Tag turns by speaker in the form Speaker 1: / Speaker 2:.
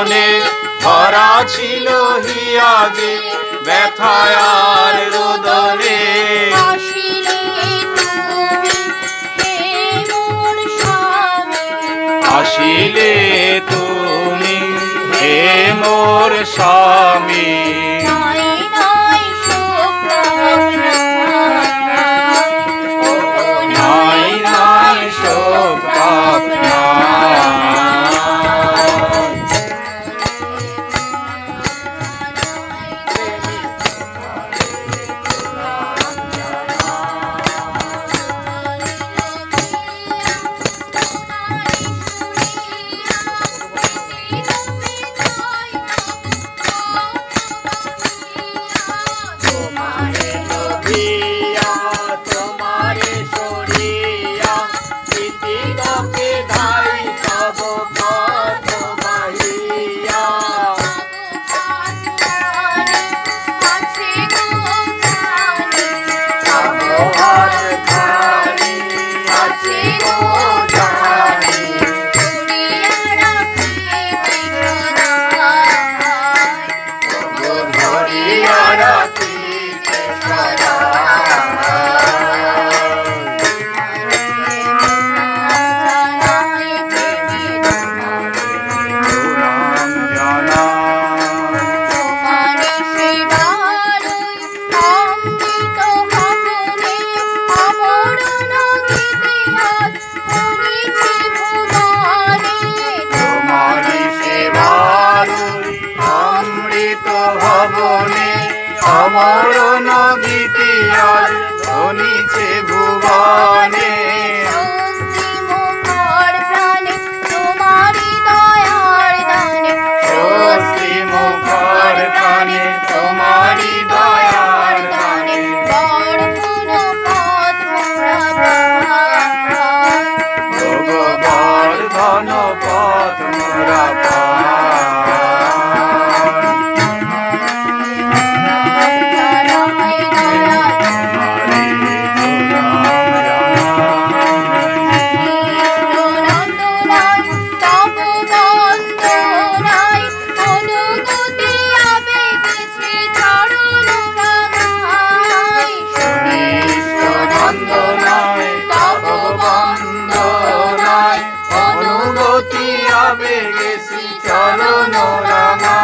Speaker 1: মনে ধরা ছিল হিয়া যে ব্যথায় আর রোদনে। আসিলে তুমি হে মোর সা মরণ অতি আবেগে শ্রী চরণ রাঙা।